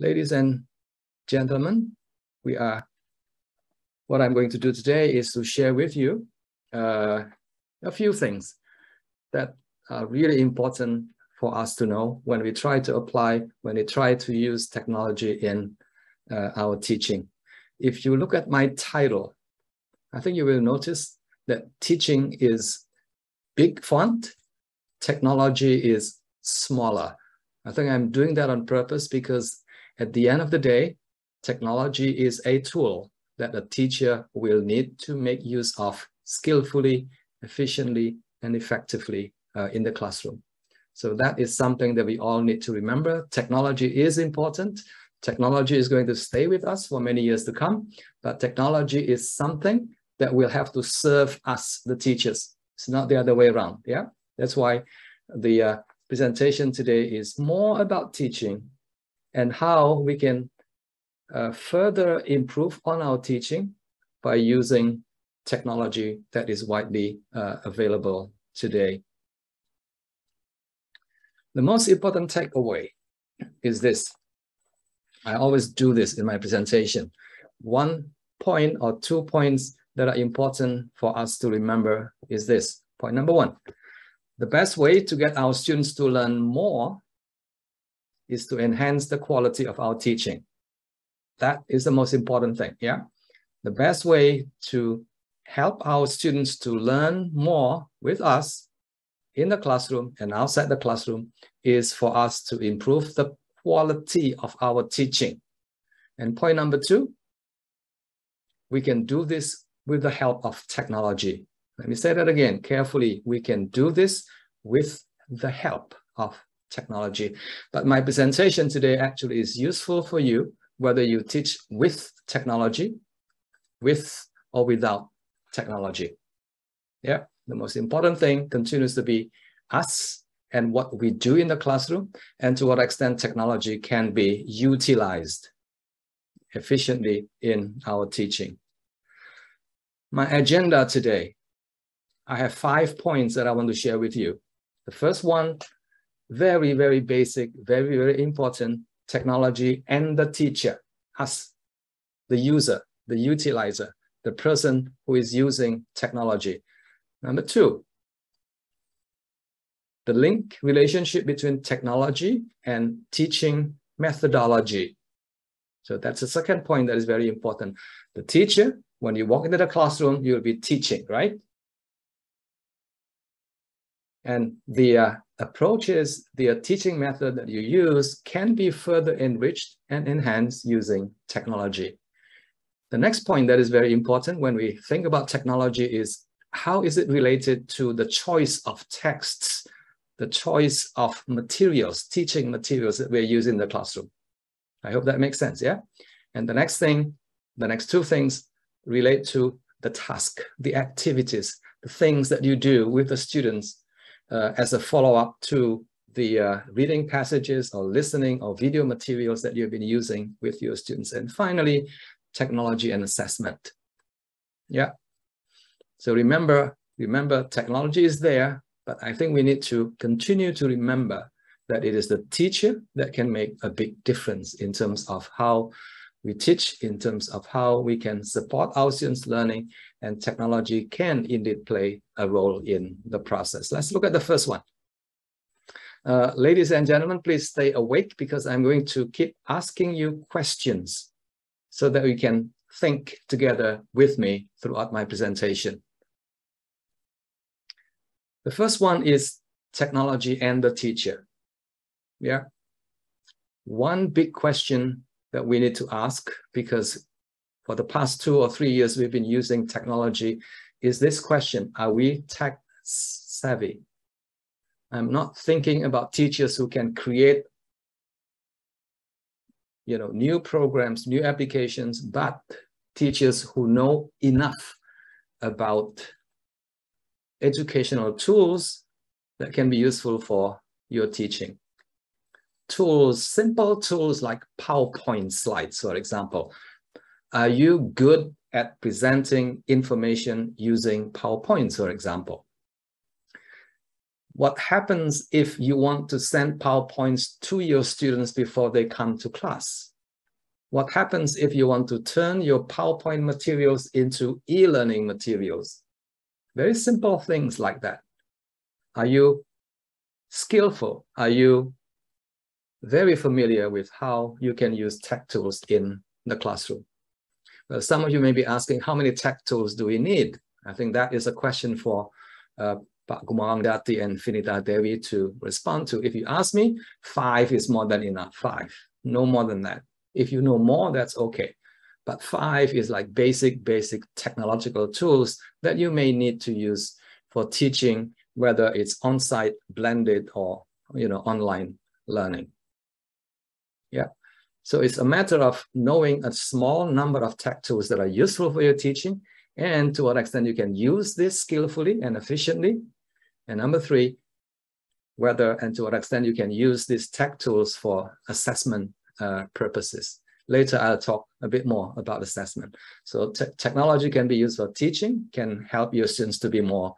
Ladies and gentlemen, we are, what I'm going to do today is to share with you uh, a few things that are really important for us to know when we try to apply, when we try to use technology in uh, our teaching. If you look at my title, I think you will notice that teaching is big font, technology is smaller. I think I'm doing that on purpose because at the end of the day, technology is a tool that a teacher will need to make use of skillfully, efficiently, and effectively uh, in the classroom. So that is something that we all need to remember. Technology is important. Technology is going to stay with us for many years to come, but technology is something that will have to serve us, the teachers. It's not the other way around, yeah? That's why the uh, presentation today is more about teaching and how we can uh, further improve on our teaching by using technology that is widely uh, available today. The most important takeaway is this. I always do this in my presentation. One point or two points that are important for us to remember is this. Point number one, the best way to get our students to learn more is to enhance the quality of our teaching. That is the most important thing, yeah? The best way to help our students to learn more with us in the classroom and outside the classroom is for us to improve the quality of our teaching. And point number two, we can do this with the help of technology. Let me say that again carefully. We can do this with the help of technology. But my presentation today actually is useful for you, whether you teach with technology, with or without technology. Yeah, the most important thing continues to be us and what we do in the classroom and to what extent technology can be utilized efficiently in our teaching. My agenda today, I have five points that I want to share with you. The first one very, very basic, very, very important technology and the teacher, us, the user, the utilizer, the person who is using technology. Number two, the link relationship between technology and teaching methodology. So that's the second point that is very important. The teacher, when you walk into the classroom, you'll be teaching, right? And the uh, approaches, the teaching method that you use can be further enriched and enhanced using technology. The next point that is very important when we think about technology is how is it related to the choice of texts, the choice of materials, teaching materials that we're using in the classroom. I hope that makes sense, yeah? And the next thing, the next two things relate to the task, the activities, the things that you do with the students uh, as a follow-up to the uh, reading passages or listening or video materials that you've been using with your students. And finally, technology and assessment. Yeah. So remember, remember technology is there, but I think we need to continue to remember that it is the teacher that can make a big difference in terms of how we teach, in terms of how we can support our students' learning, and technology can indeed play a role in the process. Let's look at the first one. Uh, ladies and gentlemen, please stay awake because I'm going to keep asking you questions so that we can think together with me throughout my presentation. The first one is technology and the teacher. Yeah. One big question that we need to ask because for the past two or three years, we've been using technology is this question, are we tech savvy? I'm not thinking about teachers who can create you know, new programs, new applications, but teachers who know enough about educational tools that can be useful for your teaching. Tools, simple tools like PowerPoint slides, for example, are you good at presenting information using PowerPoints, for example? what happens if you want to send PowerPoints to your students before they come to class? What happens if you want to turn your PowerPoint materials into e-learning materials? Very simple things like that. Are you skillful? Are you very familiar with how you can use tech tools in the classroom? Well, some of you may be asking, how many tech tools do we need? I think that is a question for uh, Pak Gumawang Jati and Finita Devi to respond to. If you ask me, five is more than enough, five, no more than that. If you know more, that's okay. But five is like basic, basic technological tools that you may need to use for teaching, whether it's on-site, blended, or you know, online learning. Yeah. So it's a matter of knowing a small number of tech tools that are useful for your teaching and to what extent you can use this skillfully and efficiently. And number three, whether and to what extent you can use these tech tools for assessment uh, purposes. Later, I'll talk a bit more about assessment. So te technology can be used for teaching, can help your students to be more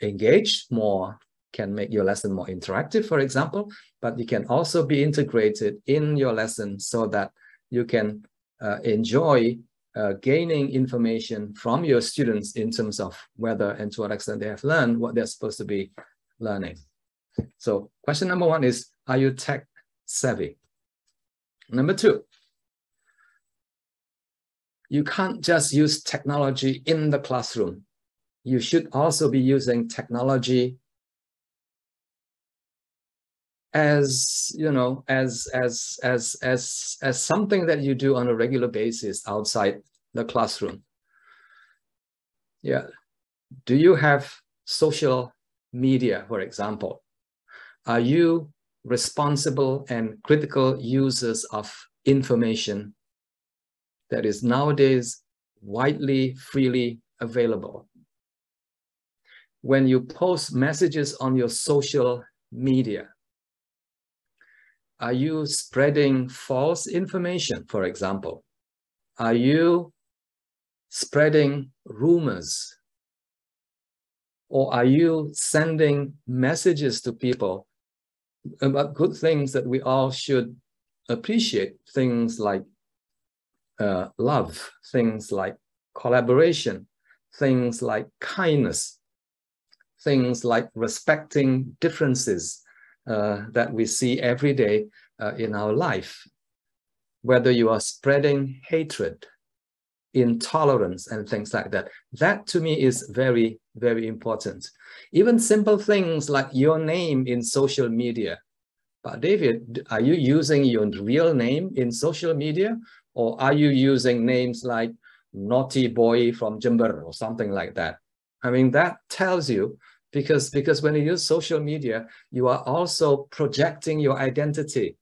engaged, more can make your lesson more interactive, for example, but you can also be integrated in your lesson so that you can uh, enjoy uh, gaining information from your students in terms of whether and to what extent they have learned what they're supposed to be learning. So question number one is, are you tech savvy? Number two, you can't just use technology in the classroom. You should also be using technology as you know as as as as as something that you do on a regular basis outside the classroom. Yeah. Do you have social media for example? Are you responsible and critical users of information that is nowadays widely, freely available. When you post messages on your social media, are you spreading false information, for example? Are you spreading rumors? Or are you sending messages to people about good things that we all should appreciate? Things like uh, love, things like collaboration, things like kindness, things like respecting differences uh, that we see every day uh, in our life. Whether you are spreading hatred, intolerance, and things like that, that to me is very, very important. Even simple things like your name in social media. But David, are you using your real name in social media or are you using names like naughty boy from Jember or something like that? I mean, that tells you because, because when you use social media, you are also projecting your identity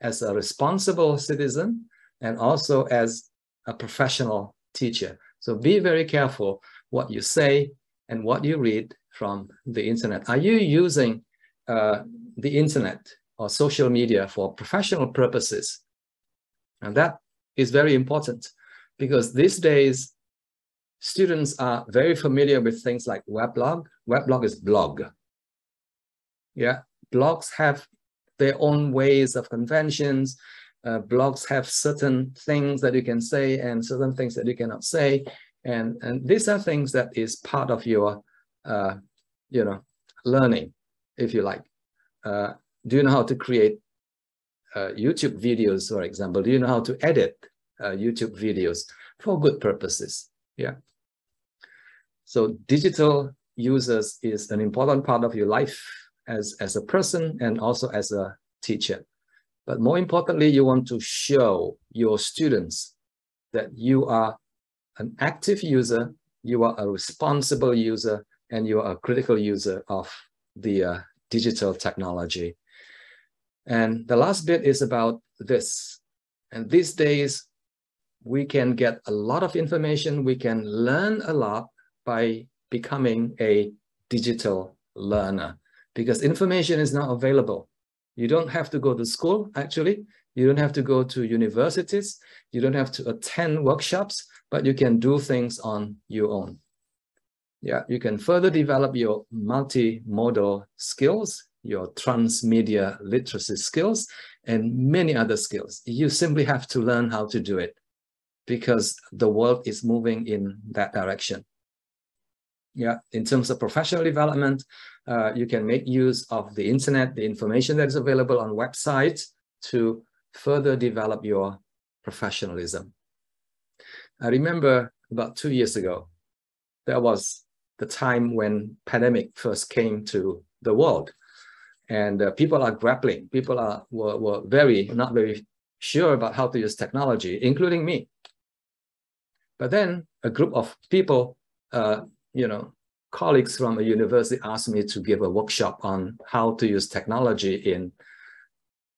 as a responsible citizen and also as a professional teacher. So be very careful what you say and what you read from the internet. Are you using uh, the internet or social media for professional purposes? And that is very important because these days, students are very familiar with things like weblog. Weblog is blog. Yeah, blogs have their own ways of conventions. Uh, blogs have certain things that you can say and certain things that you cannot say. And, and these are things that is part of your, uh, you know, learning, if you like. Uh, do you know how to create uh, YouTube videos, for example? Do you know how to edit uh, YouTube videos for good purposes? Yeah. So digital users is an important part of your life as, as a person and also as a teacher. But more importantly, you want to show your students that you are an active user, you are a responsible user, and you are a critical user of the uh, digital technology. And the last bit is about this. And these days, we can get a lot of information. We can learn a lot by becoming a digital learner because information is now available. You don't have to go to school, actually. You don't have to go to universities. You don't have to attend workshops, but you can do things on your own. Yeah, you can further develop your multimodal skills, your transmedia literacy skills, and many other skills. You simply have to learn how to do it because the world is moving in that direction. Yeah, in terms of professional development, uh, you can make use of the internet, the information that is available on websites to further develop your professionalism. I remember about two years ago, there was the time when pandemic first came to the world and uh, people are grappling people are were, were very not very sure about how to use technology including me but then a group of people uh, you know colleagues from a university asked me to give a workshop on how to use technology in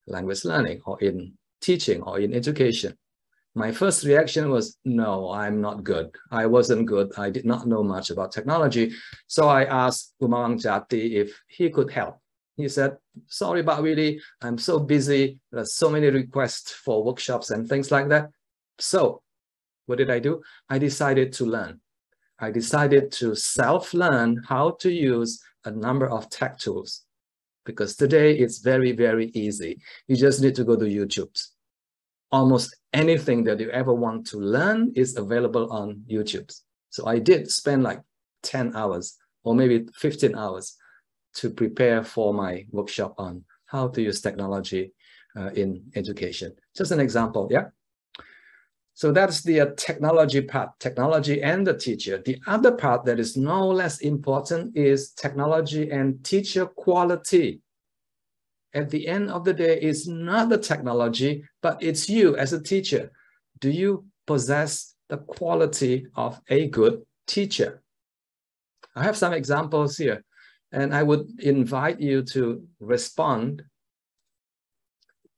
language learning or in teaching or in education my first reaction was no i'm not good i wasn't good i did not know much about technology so i asked Gumawang Jati if he could help he said, sorry, but really, I'm so busy. There's so many requests for workshops and things like that. So what did I do? I decided to learn. I decided to self-learn how to use a number of tech tools because today it's very, very easy. You just need to go to YouTube. Almost anything that you ever want to learn is available on YouTube. So I did spend like 10 hours or maybe 15 hours to prepare for my workshop on how to use technology uh, in education. Just an example, yeah? So that's the uh, technology part, technology and the teacher. The other part that is no less important is technology and teacher quality. At the end of the day, it's not the technology, but it's you as a teacher. Do you possess the quality of a good teacher? I have some examples here. And I would invite you to respond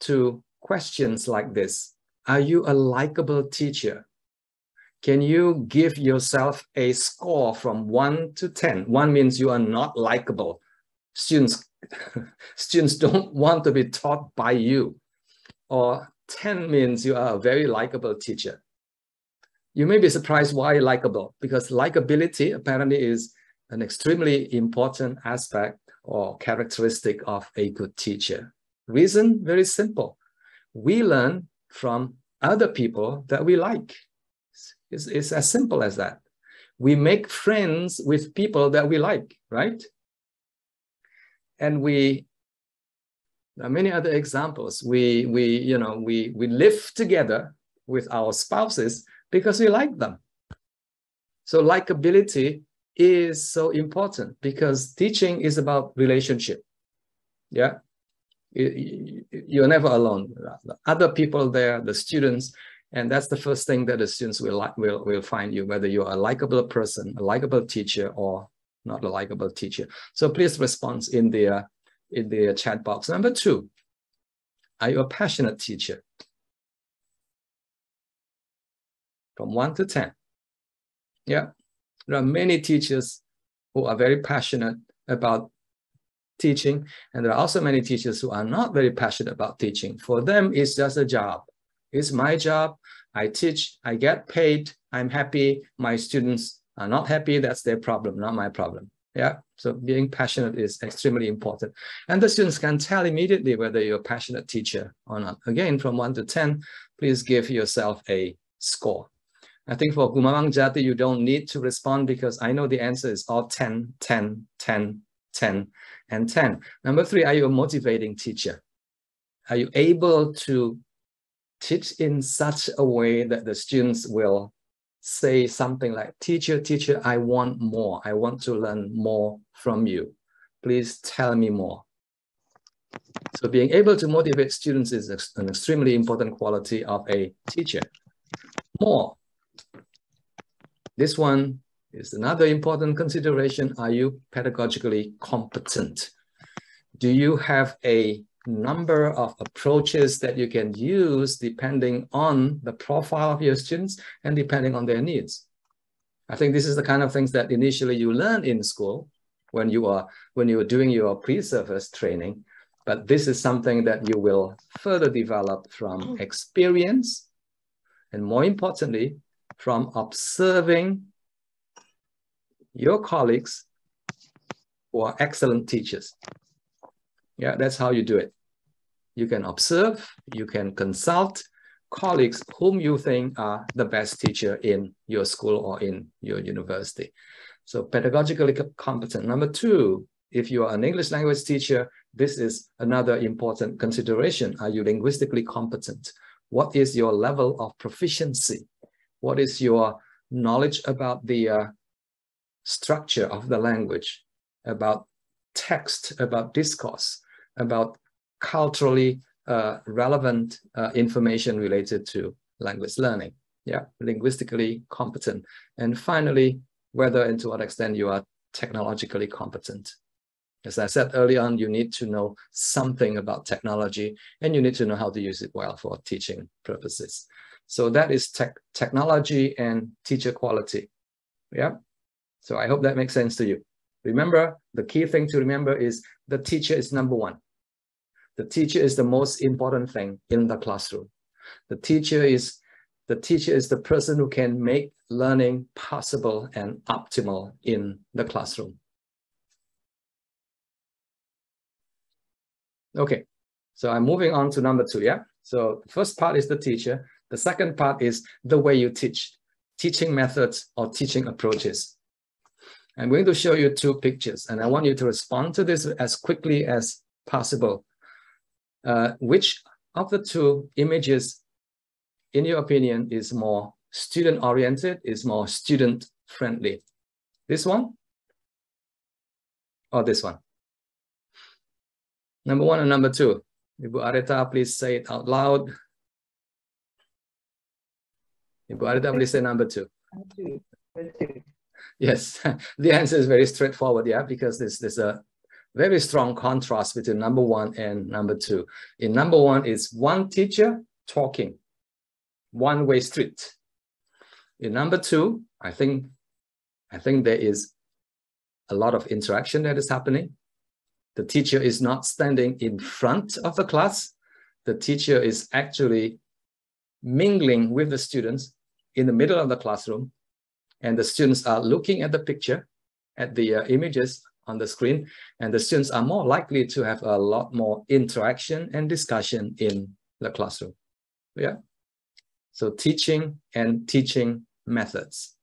to questions like this. Are you a likable teacher? Can you give yourself a score from one to 10? One means you are not likable. Students, students don't want to be taught by you. Or 10 means you are a very likable teacher. You may be surprised why likable, because likability apparently is an extremely important aspect or characteristic of a good teacher. Reason, very simple. We learn from other people that we like. It's, it's as simple as that. We make friends with people that we like, right? And we, there are many other examples. We, we, you know, we, we live together with our spouses because we like them. So likability is so important because teaching is about relationship. Yeah. You're never alone. Other people there, the students, and that's the first thing that the students will like will, will find you, whether you're a likable person, a likable teacher, or not a likable teacher. So please respond in the in the chat box. Number two, are you a passionate teacher? From one to 10. Yeah, there are many teachers who are very passionate about teaching, and there are also many teachers who are not very passionate about teaching. For them, it's just a job. It's my job. I teach, I get paid, I'm happy. My students are not happy. That's their problem, not my problem. Yeah. So being passionate is extremely important. And the students can tell immediately whether you're a passionate teacher or not. Again, from one to 10, please give yourself a score. I think for Gumawang Jati, you don't need to respond because I know the answer is all 10, 10, 10, 10, and 10. Number three, are you a motivating teacher? Are you able to teach in such a way that the students will say something like, teacher, teacher, I want more. I want to learn more from you. Please tell me more. So being able to motivate students is an extremely important quality of a teacher. More, this one is another important consideration. Are you pedagogically competent? Do you have a number of approaches that you can use depending on the profile of your students and depending on their needs? I think this is the kind of things that initially you learn in school when you are when you are doing your pre-service training, but this is something that you will further develop from mm. experience and more importantly, from observing your colleagues who are excellent teachers. Yeah, that's how you do it. You can observe, you can consult colleagues whom you think are the best teacher in your school or in your university. So pedagogically competent. Number two, if you are an English language teacher, this is another important consideration. Are you linguistically competent? What is your level of proficiency? What is your knowledge about the uh, structure of the language, about text, about discourse, about culturally uh, relevant uh, information related to language learning. Yeah, linguistically competent. And finally, whether and to what extent you are technologically competent. As I said early on, you need to know something about technology and you need to know how to use it well for teaching purposes. So that is tech, technology and teacher quality. Yeah. So I hope that makes sense to you. Remember, the key thing to remember is the teacher is number one. The teacher is the most important thing in the classroom. The teacher is the teacher is the person who can make learning possible and optimal in the classroom. Okay, so I'm moving on to number two, yeah? So the first part is the teacher. The second part is the way you teach, teaching methods or teaching approaches. I'm going to show you two pictures and I want you to respond to this as quickly as possible. Uh, which of the two images, in your opinion, is more student-oriented, is more student-friendly? This one or this one? Number one and number two. Ibu Areta, please say it out loud. Ibu Areta, please say number two. Yes, the answer is very straightforward, yeah, because there's, there's a very strong contrast between number one and number two. In number one, it's one teacher talking, one-way street. In number two, I think, I think there is a lot of interaction that is happening. The teacher is not standing in front of the class. The teacher is actually mingling with the students in the middle of the classroom. And the students are looking at the picture, at the uh, images on the screen, and the students are more likely to have a lot more interaction and discussion in the classroom. Yeah. So teaching and teaching methods.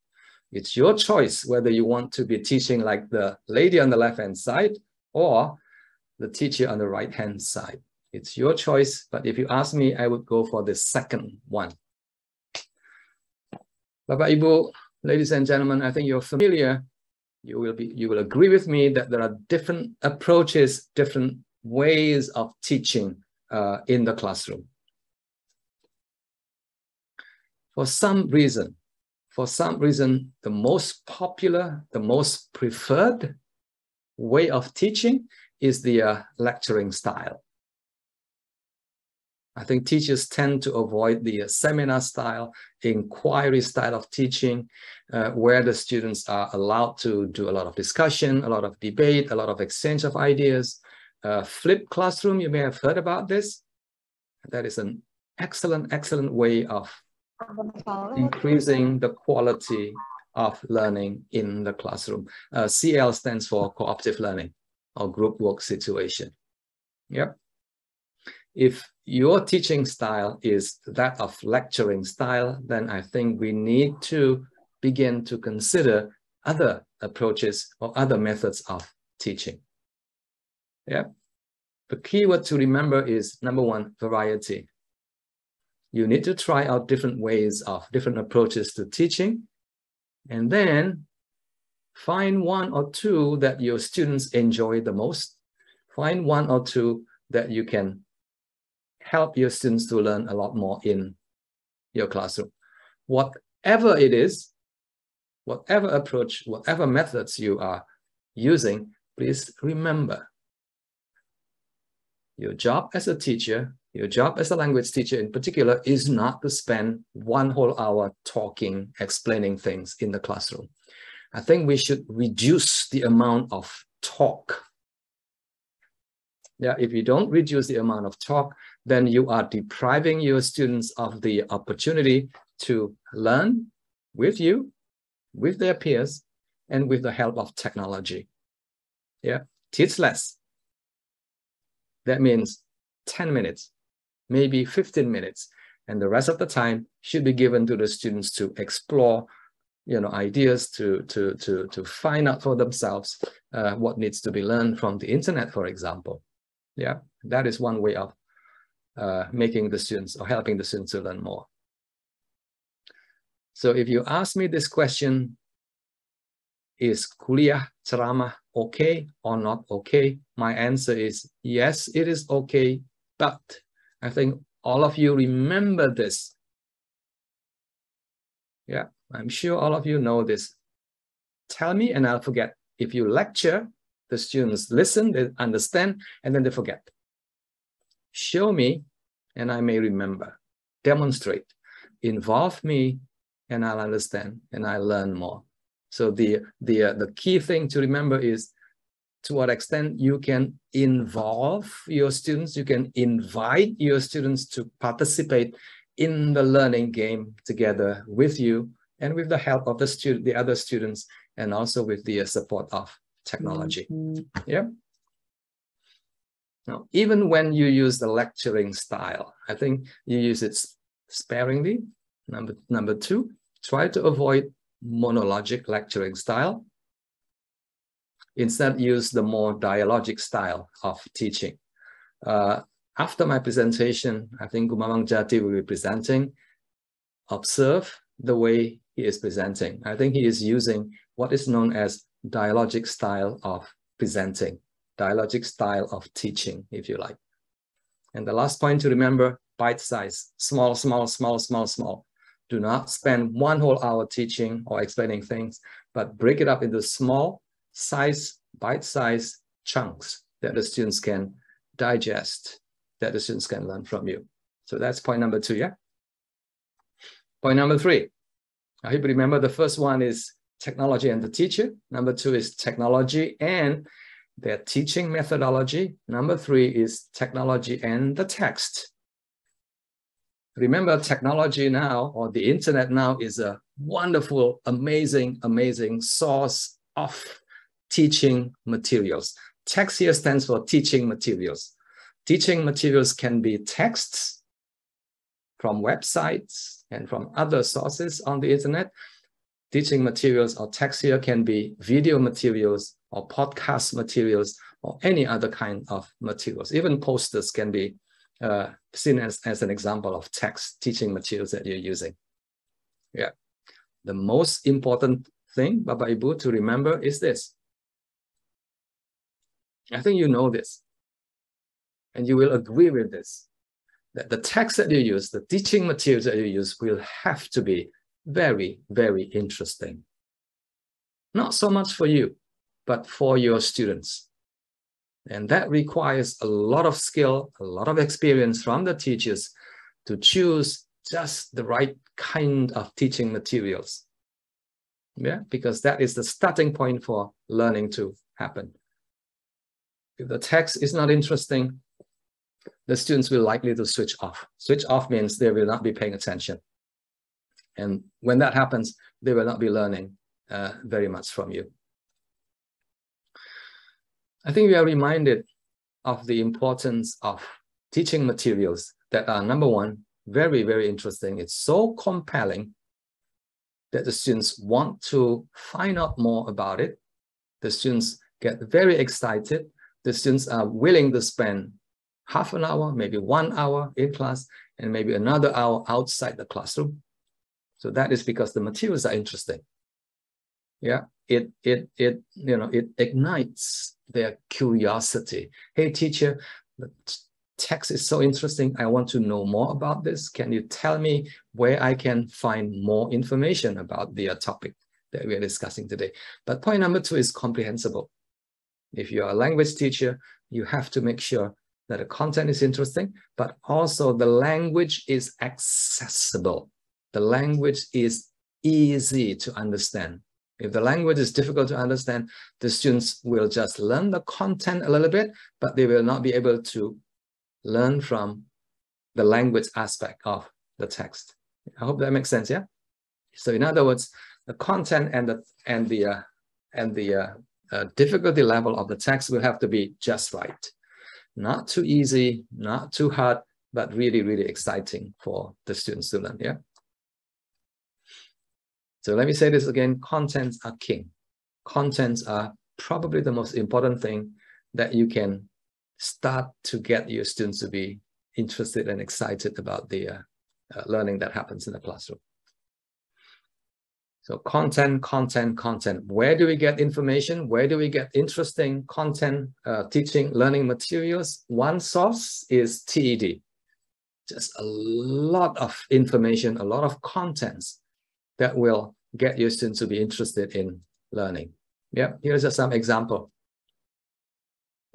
It's your choice whether you want to be teaching like the lady on the left-hand side or the teacher on the right-hand side. It's your choice, but if you ask me, I would go for the second one. Bapak Ibu, ladies and gentlemen, I think you're familiar, you will be you will agree with me that there are different approaches, different ways of teaching uh, in the classroom. For some reason, for some reason, the most popular, the most preferred way of teaching is the uh, lecturing style. I think teachers tend to avoid the uh, seminar style, inquiry style of teaching, uh, where the students are allowed to do a lot of discussion, a lot of debate, a lot of exchange of ideas. Uh, flipped classroom, you may have heard about this. That is an excellent, excellent way of increasing the quality of learning in the classroom. Uh, CL stands for cooperative learning or group work situation. Yep. If your teaching style is that of lecturing style, then I think we need to begin to consider other approaches or other methods of teaching. Yeah. The key word to remember is number one, variety. You need to try out different ways of different approaches to teaching and then Find one or two that your students enjoy the most. Find one or two that you can help your students to learn a lot more in your classroom. Whatever it is, whatever approach, whatever methods you are using, please remember your job as a teacher, your job as a language teacher in particular, is not to spend one whole hour talking, explaining things in the classroom. I think we should reduce the amount of talk. Yeah, if you don't reduce the amount of talk, then you are depriving your students of the opportunity to learn with you, with their peers, and with the help of technology. Yeah, teach less. That means 10 minutes, maybe 15 minutes, and the rest of the time should be given to the students to explore you know ideas to to to to find out for themselves uh, what needs to be learned from the internet for example yeah that is one way of uh, making the students or helping the students to learn more so if you ask me this question is kuliah ceramah okay or not okay my answer is yes it is okay but i think all of you remember this yeah I'm sure all of you know this. Tell me and I'll forget. If you lecture, the students listen, they understand, and then they forget. Show me and I may remember. Demonstrate. Involve me and I'll understand and I learn more. So the, the, uh, the key thing to remember is to what extent you can involve your students, you can invite your students to participate in the learning game together with you and with the help of the student, the other students, and also with the support of technology. Mm -hmm. Yeah. Now, even when you use the lecturing style, I think you use it sparingly. Number number two, try to avoid monologic lecturing style. Instead, use the more dialogic style of teaching. Uh, after my presentation, I think Gumawang Jati will be presenting. Observe the way he is presenting. I think he is using what is known as dialogic style of presenting, dialogic style of teaching, if you like. And the last point to remember, bite size, small, small, small, small, small. Do not spend one whole hour teaching or explaining things, but break it up into small size, bite size chunks that the students can digest, that the students can learn from you. So that's point number two, yeah? Point number three, I hope you remember the first one is technology and the teacher. Number two is technology and their teaching methodology. Number three is technology and the text. Remember, technology now or the internet now is a wonderful, amazing, amazing source of teaching materials. Text here stands for teaching materials. Teaching materials can be texts from websites, and from other sources on the internet. Teaching materials or text here can be video materials or podcast materials or any other kind of materials. Even posters can be uh, seen as, as an example of text teaching materials that you're using. Yeah. The most important thing, Baba Ibu, to remember is this. I think you know this, and you will agree with this that the text that you use, the teaching materials that you use will have to be very, very interesting. Not so much for you, but for your students. And that requires a lot of skill, a lot of experience from the teachers to choose just the right kind of teaching materials. Yeah, because that is the starting point for learning to happen. If the text is not interesting, the students will likely to switch off. Switch off means they will not be paying attention. And when that happens, they will not be learning uh, very much from you. I think we are reminded of the importance of teaching materials that are number one, very, very interesting. It's so compelling that the students want to find out more about it. The students get very excited. The students are willing to spend half an hour, maybe one hour in class, and maybe another hour outside the classroom. So that is because the materials are interesting. Yeah, it it it you know it ignites their curiosity. Hey, teacher, the text is so interesting. I want to know more about this. Can you tell me where I can find more information about the uh, topic that we are discussing today? But point number two is comprehensible. If you're a language teacher, you have to make sure that the content is interesting, but also the language is accessible. The language is easy to understand. If the language is difficult to understand, the students will just learn the content a little bit, but they will not be able to learn from the language aspect of the text. I hope that makes sense, yeah? So in other words, the content and the, and the uh, and the uh, uh, difficulty level of the text will have to be just right. Not too easy, not too hard, but really, really exciting for the students to learn, yeah? So let me say this again, contents are king. Contents are probably the most important thing that you can start to get your students to be interested and excited about the uh, uh, learning that happens in the classroom. So content, content, content. Where do we get information? Where do we get interesting content, uh, teaching, learning materials? One source is TED. Just a lot of information, a lot of contents that will get your students to be interested in learning. Yeah, here's just some example.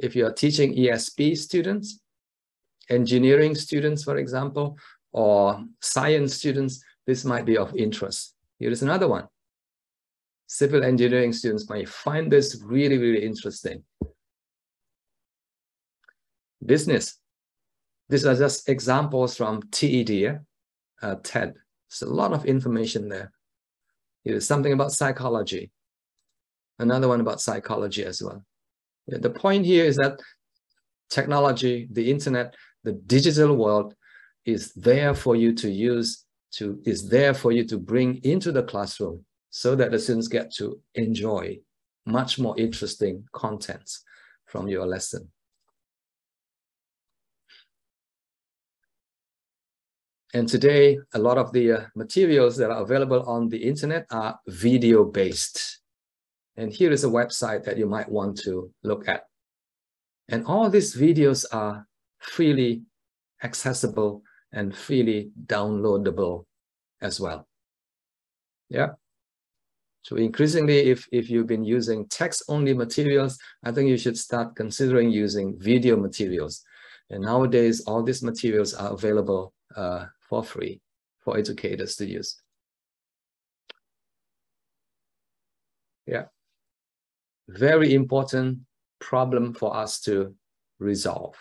If you are teaching ESP students, engineering students, for example, or science students, this might be of interest. Here is another one. Civil engineering students might find this really, really interesting. Business. These are just examples from TED, uh, TED. There's a lot of information there. Here is something about psychology. Another one about psychology as well. The point here is that technology, the internet, the digital world is there for you to use to is there for you to bring into the classroom so that the students get to enjoy much more interesting contents from your lesson. And today, a lot of the uh, materials that are available on the internet are video-based. And here is a website that you might want to look at. And all these videos are freely accessible and freely downloadable as well. Yeah. So increasingly, if, if you've been using text-only materials, I think you should start considering using video materials. And nowadays, all these materials are available uh, for free for educators to use. Yeah. Very important problem for us to resolve.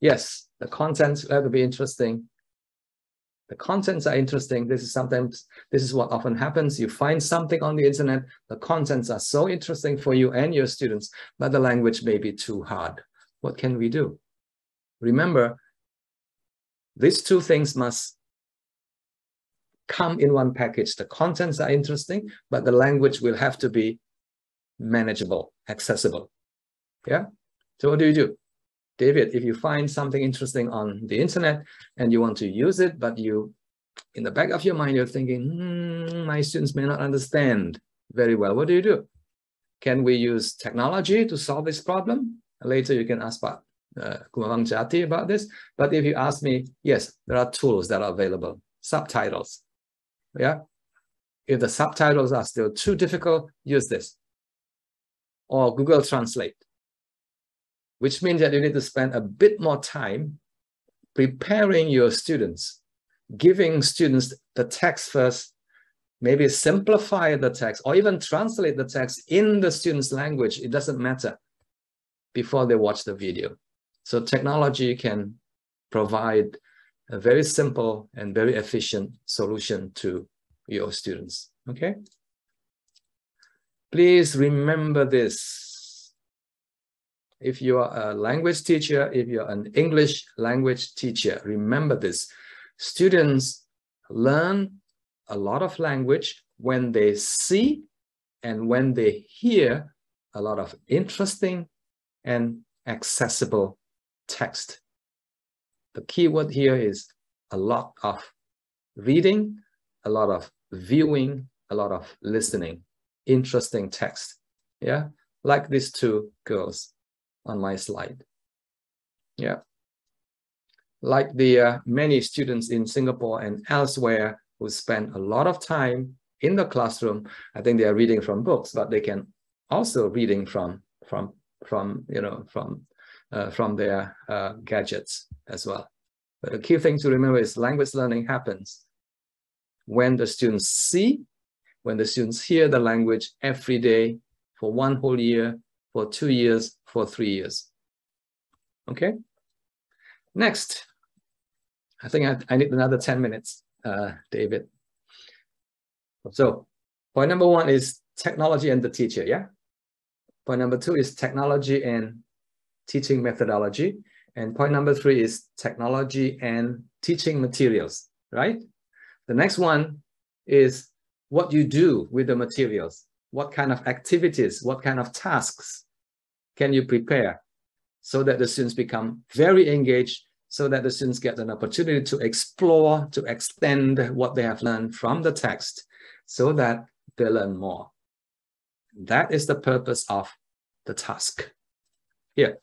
Yes, the contents to be interesting. The contents are interesting. This is sometimes, this is what often happens. You find something on the internet, the contents are so interesting for you and your students, but the language may be too hard. What can we do? Remember, these two things must come in one package. The contents are interesting, but the language will have to be manageable, accessible. Yeah. So what do you do? David, if you find something interesting on the internet and you want to use it, but you, in the back of your mind, you're thinking, hmm, my students may not understand very well. What do you do? Can we use technology to solve this problem? Later, you can ask uh, Jati about this. But if you ask me, yes, there are tools that are available. Subtitles. Yeah. If the subtitles are still too difficult, use this. Or Google Translate which means that you need to spend a bit more time preparing your students, giving students the text first, maybe simplify the text or even translate the text in the student's language. It doesn't matter before they watch the video. So technology can provide a very simple and very efficient solution to your students, okay? Please remember this if you are a language teacher, if you're an English language teacher, remember this. Students learn a lot of language when they see and when they hear a lot of interesting and accessible text. The key word here is a lot of reading, a lot of viewing, a lot of listening, interesting text. Yeah, like these two girls on my slide. Yeah. Like the uh, many students in Singapore and elsewhere who spend a lot of time in the classroom, I think they are reading from books, but they can also reading from from from you know from from their uh, gadgets as well. But the key thing to remember is language learning happens when the students see, when the students hear the language every day for one whole year, for two years, for three years. Okay. Next, I think I, I need another 10 minutes, uh, David. So point number one is technology and the teacher, yeah? Point number two is technology and teaching methodology. And point number three is technology and teaching materials, right? The next one is what you do with the materials. What kind of activities, what kind of tasks can you prepare so that the students become very engaged, so that the students get an opportunity to explore, to extend what they have learned from the text so that they learn more. That is the purpose of the task. Here.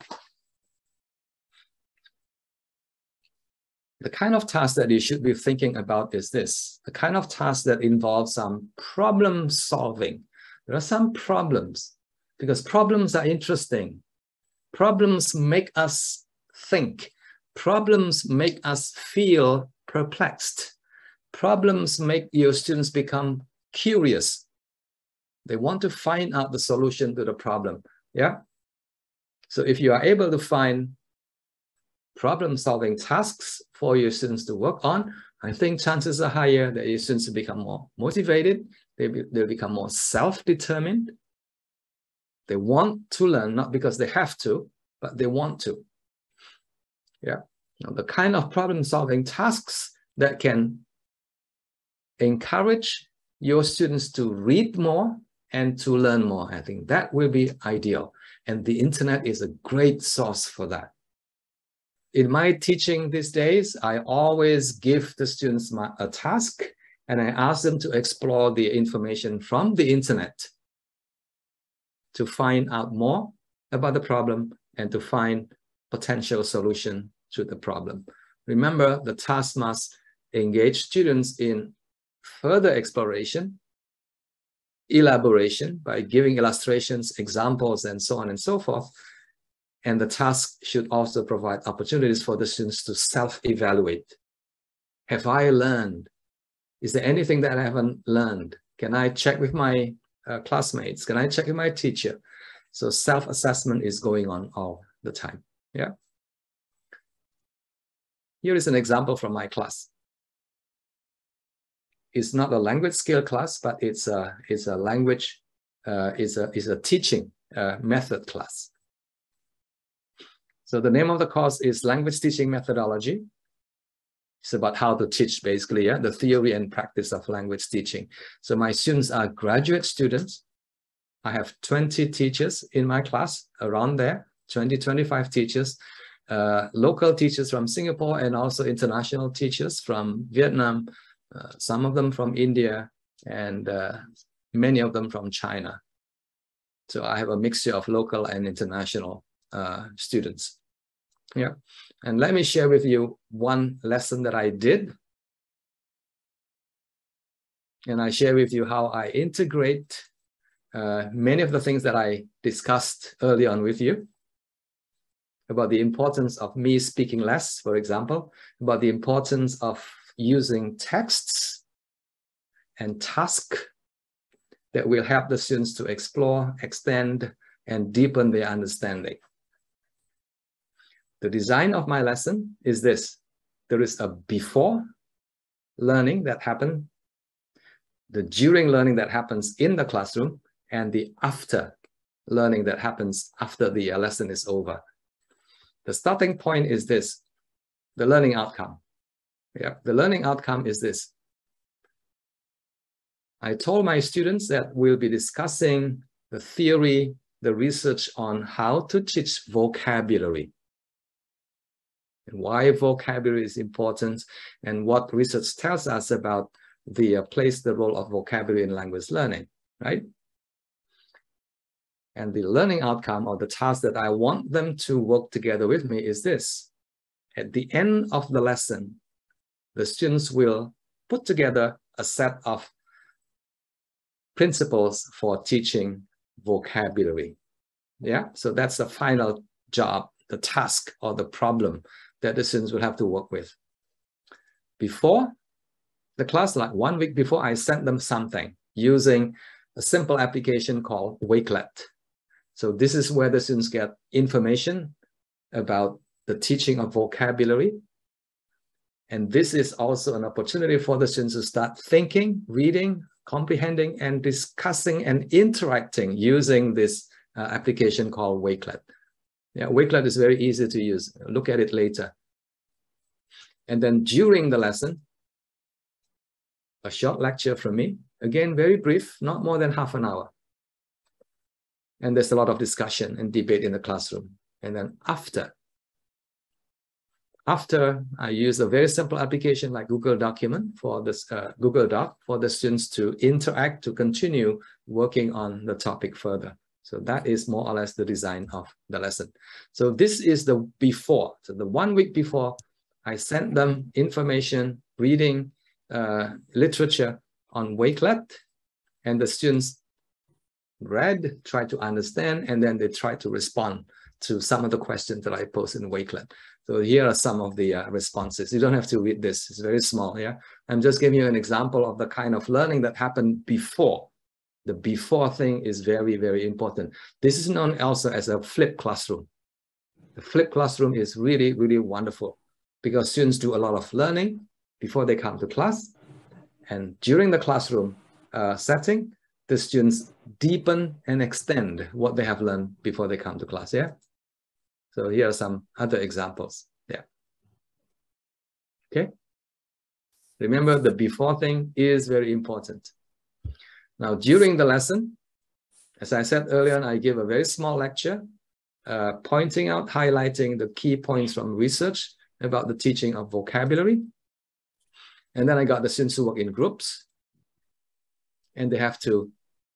The kind of task that you should be thinking about is this, the kind of task that involves some problem solving. There are some problems because problems are interesting. Problems make us think. Problems make us feel perplexed. Problems make your students become curious. They want to find out the solution to the problem. Yeah. So if you are able to find problem solving tasks for your students to work on, I think chances are higher that your students will become more motivated, they be, they'll become more self-determined. They want to learn, not because they have to, but they want to. Yeah. Now, the kind of problem solving tasks that can encourage your students to read more and to learn more. I think that will be ideal. And the internet is a great source for that in my teaching these days, I always give the students my, a task and I ask them to explore the information from the internet to find out more about the problem and to find potential solution to the problem. Remember, the task must engage students in further exploration, elaboration by giving illustrations, examples, and so on and so forth, and the task should also provide opportunities for the students to self-evaluate. Have I learned? Is there anything that I haven't learned? Can I check with my uh, classmates? Can I check with my teacher? So self-assessment is going on all the time. Yeah. Here is an example from my class. It's not a language skill class, but it's a it's a language, uh, it's a it's a teaching uh, method class. So the name of the course is Language Teaching Methodology. It's about how to teach, basically, yeah, the theory and practice of language teaching. So my students are graduate students. I have 20 teachers in my class around there, 20, 25 teachers, uh, local teachers from Singapore and also international teachers from Vietnam, some of them from India, and uh, many of them from China. So I have a mixture of local and international uh, students. Yeah. And let me share with you one lesson that I did. And I share with you how I integrate uh, many of the things that I discussed early on with you about the importance of me speaking less, for example, about the importance of using texts and task that will help the students to explore, extend, and deepen their understanding. The design of my lesson is this. There is a before learning that happened, the during learning that happens in the classroom, and the after learning that happens after the lesson is over. The starting point is this, the learning outcome. Yeah, the learning outcome is this. I told my students that we'll be discussing the theory, the research on how to teach vocabulary and why vocabulary is important and what research tells us about the uh, place, the role of vocabulary in language learning, right? And the learning outcome or the task that I want them to work together with me is this. At the end of the lesson, the students will put together a set of principles for teaching vocabulary. Yeah, so that's the final job, the task or the problem that the students will have to work with. Before the class, like one week before, I sent them something using a simple application called Wakelet. So this is where the students get information about the teaching of vocabulary. And this is also an opportunity for the students to start thinking, reading, comprehending and discussing and interacting using this uh, application called Wakelet. Yeah, Wakelet is very easy to use. Look at it later. And then during the lesson, a short lecture from me. Again, very brief, not more than half an hour. And there's a lot of discussion and debate in the classroom. And then after, after I use a very simple application like Google Document for this uh, Google Doc for the students to interact, to continue working on the topic further. So that is more or less the design of the lesson. So this is the before. So the one week before, I sent them information, reading, uh, literature on Wakelet, and the students read, tried to understand, and then they tried to respond to some of the questions that I posed in Wakelet. So here are some of the uh, responses. You don't have to read this, it's very small, yeah? I'm just giving you an example of the kind of learning that happened before. The before thing is very, very important. This is known also as a flipped classroom. The flipped classroom is really, really wonderful because students do a lot of learning before they come to class. And during the classroom uh, setting, the students deepen and extend what they have learned before they come to class, yeah? So here are some other examples. Yeah. Okay. Remember the before thing is very important. Now, during the lesson, as I said earlier, I give a very small lecture, uh, pointing out, highlighting the key points from research about the teaching of vocabulary. And then I got the students to work in groups, and they have to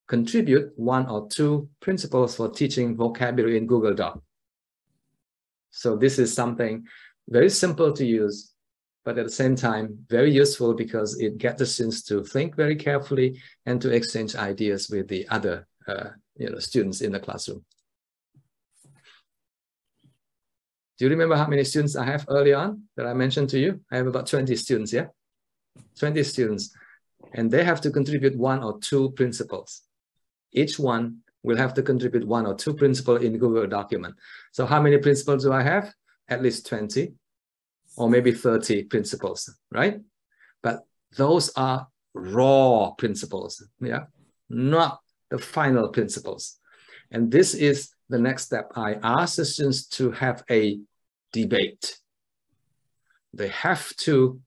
contribute one or two principles for teaching vocabulary in Google Doc. So this is something very simple to use, but at the same time, very useful because it gets the students to think very carefully and to exchange ideas with the other uh, you know, students in the classroom. Do you remember how many students I have early on that I mentioned to you? I have about 20 students, yeah? 20 students. And they have to contribute one or two principles. Each one will have to contribute one or two principles in Google document. So how many principles do I have? At least 20 or maybe 30 principles, right? But those are raw principles, yeah, not the final principles. And this is the next step. I ask the students to have a debate. They have to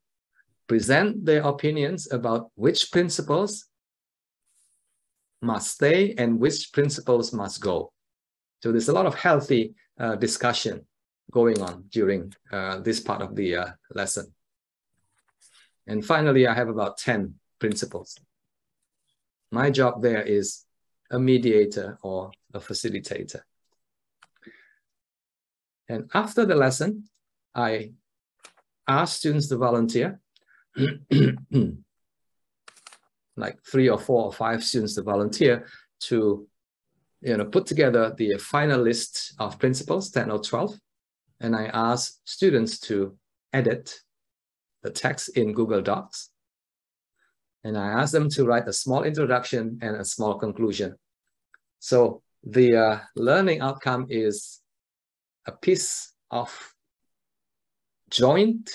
present their opinions about which principles must stay and which principles must go. So there's a lot of healthy uh, discussion going on during uh, this part of the uh, lesson. And finally, I have about 10 principles. My job there is a mediator or a facilitator. And after the lesson, I ask students to volunteer like three or four or five students to volunteer to you know, put together the final list of principles, 10 or 12. And I ask students to edit the text in Google Docs. And I ask them to write a small introduction and a small conclusion. So the uh, learning outcome is a piece of joint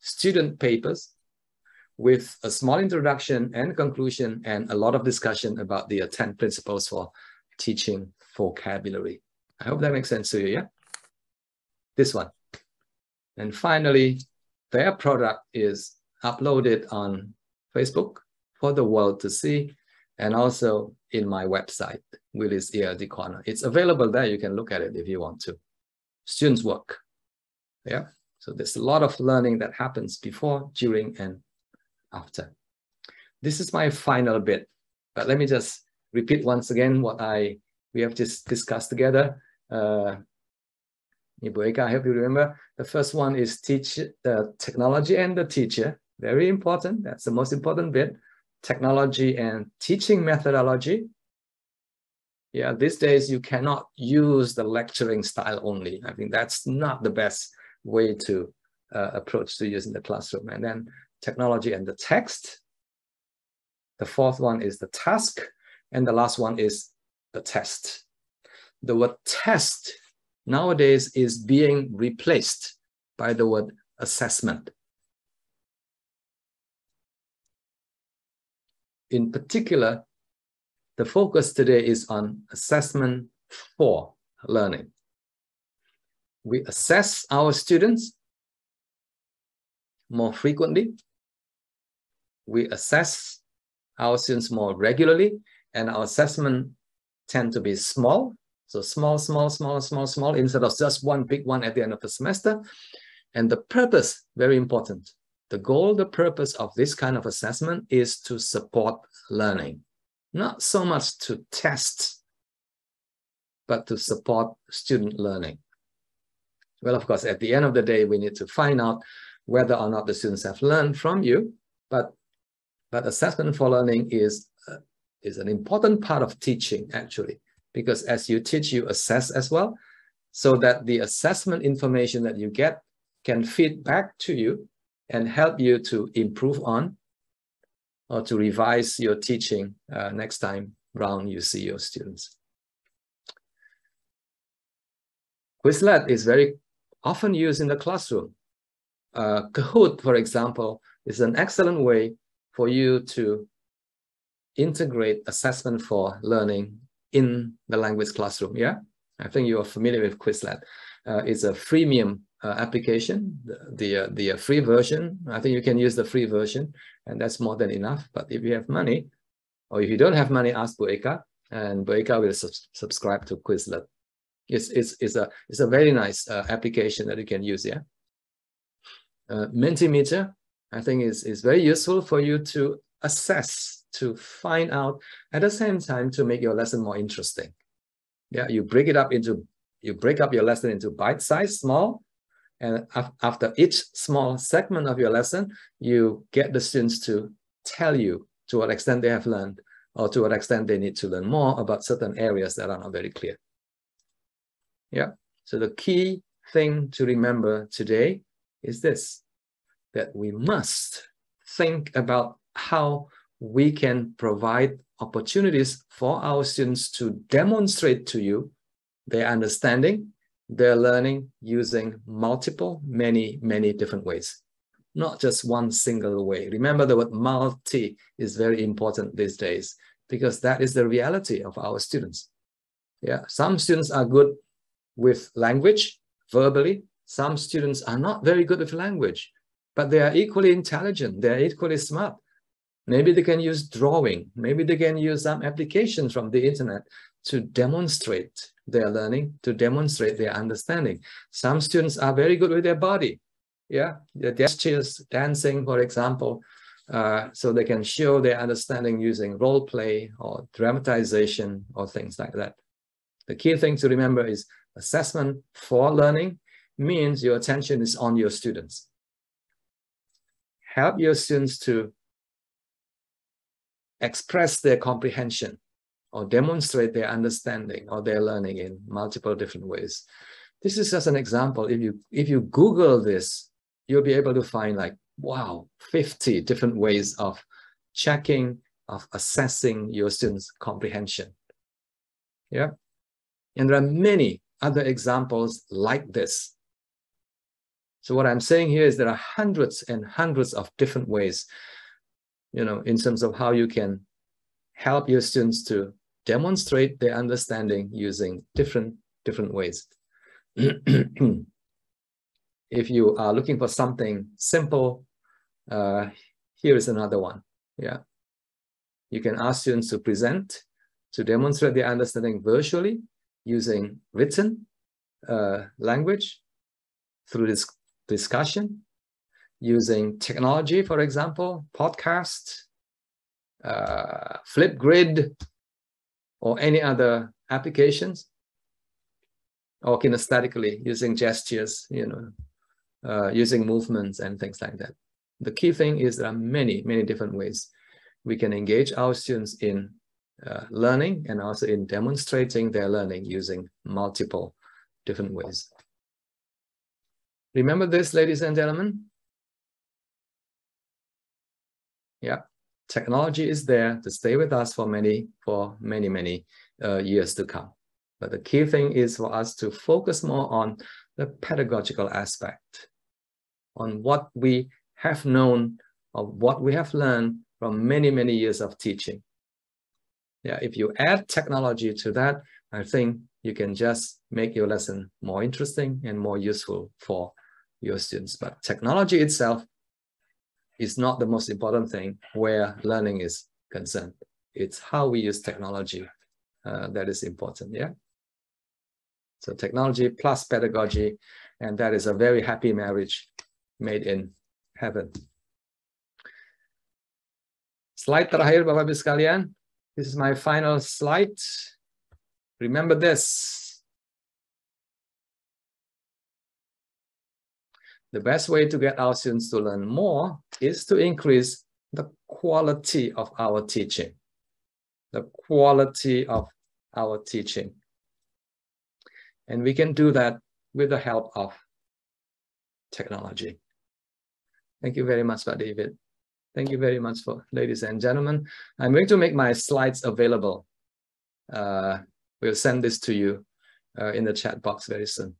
student papers with a small introduction and conclusion and a lot of discussion about the uh, 10 principles for teaching vocabulary. I hope that makes sense to you, yeah? This one. And finally, their product is uploaded on Facebook for the world to see and also in my website, Willy's ELT Corner. It's available there. You can look at it if you want to. Students work. Yeah. So there's a lot of learning that happens before, during, and after. This is my final bit, but let me just repeat once again what I we have just discussed together. Uh, Ibu Eka, I hope you remember. The first one is teach the technology and the teacher. Very important. That's the most important bit. Technology and teaching methodology. Yeah, these days you cannot use the lecturing style only. I think that's not the best way to uh, approach to using the classroom. And then technology and the text. The fourth one is the task. And the last one is the test. The word test nowadays is being replaced by the word assessment. in particular, the focus today is on assessment for learning. We assess our students more frequently. We assess our students more regularly, and our assessment tend to be small. So small, small, small, small, small, instead of just one big one at the end of the semester. And the purpose, very important. The goal, the purpose of this kind of assessment is to support learning, not so much to test, but to support student learning. Well, of course, at the end of the day, we need to find out whether or not the students have learned from you, but, but assessment for learning is, uh, is an important part of teaching, actually, because as you teach, you assess as well, so that the assessment information that you get can feed back to you and help you to improve on or to revise your teaching uh, next time round you see your students. Quizlet is very often used in the classroom. Uh, Kahoot, for example, is an excellent way for you to integrate assessment for learning in the language classroom. Yeah, I think you are familiar with Quizlet. Uh, it's a freemium uh, application, the the, uh, the uh, free version. I think you can use the free version, and that's more than enough. But if you have money, or if you don't have money, ask Bu Eka, and Bu Eka will subscribe to Quizlet. It's it's it's a it's a very nice uh, application that you can use. Yeah. Uh, Mentimeter, I think is is very useful for you to assess, to find out, at the same time to make your lesson more interesting. Yeah, you break it up into you break up your lesson into bite size, small, and after each small segment of your lesson, you get the students to tell you to what extent they have learned or to what extent they need to learn more about certain areas that are not very clear. Yeah, so the key thing to remember today is this, that we must think about how we can provide opportunities for our students to demonstrate to you their understanding they're learning using multiple, many, many different ways, not just one single way. Remember the word multi is very important these days because that is the reality of our students. Yeah, some students are good with language verbally. Some students are not very good with language, but they are equally intelligent. They're equally smart. Maybe they can use drawing. Maybe they can use some applications from the internet to demonstrate their learning, to demonstrate their understanding. Some students are very good with their body. Yeah, the gestures, dancing, for example, uh, so they can show their understanding using role play or dramatization or things like that. The key thing to remember is assessment for learning means your attention is on your students. Help your students to express their comprehension or demonstrate their understanding or their learning in multiple different ways. This is just an example. If you if you Google this, you'll be able to find like, wow, 50 different ways of checking, of assessing your students' comprehension. Yeah. And there are many other examples like this. So what I'm saying here is there are hundreds and hundreds of different ways, you know, in terms of how you can help your students to demonstrate their understanding using different, different ways. if you are looking for something simple, uh, here is another one. Yeah. You can ask students to present, to demonstrate their understanding virtually using written uh, language through this discussion, using technology, for example, podcast, uh, Flipgrid, or any other applications, or kinesthetically using gestures, you know, uh, using movements and things like that. The key thing is there are many, many different ways we can engage our students in uh, learning and also in demonstrating their learning using multiple different ways. Remember this, ladies and gentlemen? Yeah technology is there to stay with us for many, for many, many uh, years to come. But the key thing is for us to focus more on the pedagogical aspect, on what we have known or what we have learned from many, many years of teaching. Yeah, if you add technology to that, I think you can just make your lesson more interesting and more useful for your students. But technology itself is not the most important thing where learning is concerned. It's how we use technology uh, that is important, yeah? So technology plus pedagogy, and that is a very happy marriage made in heaven. Slide terakhir Bapak Ibu sekalian. This is my final slide. Remember this. The best way to get our students to learn more is to increase the quality of our teaching. The quality of our teaching. And we can do that with the help of technology. Thank you very much, Pak David. Thank you very much for ladies and gentlemen. I'm going to make my slides available. Uh, we'll send this to you uh, in the chat box very soon.